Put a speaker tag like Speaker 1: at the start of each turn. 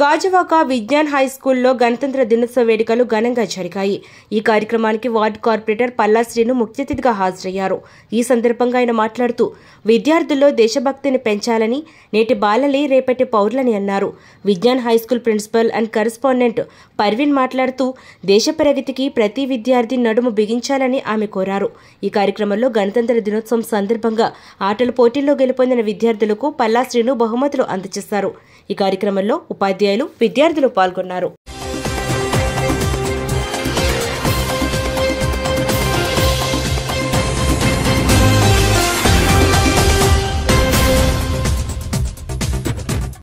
Speaker 1: Gajuwaka Vignan high స్కూల్లో గణతంత్ర దినోత్సవ వేడుకలు ఘనంగా జరిగాయి. ఈ కార్యక్రమానికి వార్డు కార్పొరేటర్ పల్లా శ్రీను ముఖ్యతిథిగా హాజరయ్యారు. ఈ సందర్భంగా ఆయన మాట్లాడుతూ విద్యార్థుల్లో దేశభక్తిని పెంచాలని నేటి బాలలే రేపటి పౌరులని అన్నారు. Vignan high school principal and correspondent Parveen మాట్లాడుతూ దేశ ప్రగతికి ప్రతి విద్యార్థి నడుము బిగించాలని ఆమె కోరారు. ఈ కార్యక్రమంలో గణతంత్ర దినోత్సవం సందర్భంగా ఆటల పోటీల్లో గెలుపొందిన విద్యార్థులకు పల్లా శ్రీను బహుమతులు అందజేశారు. ఈ కార్యక్రమంలో ఉపాధ్యాయులు విద్యార్థులు పాల్గొన్నారు.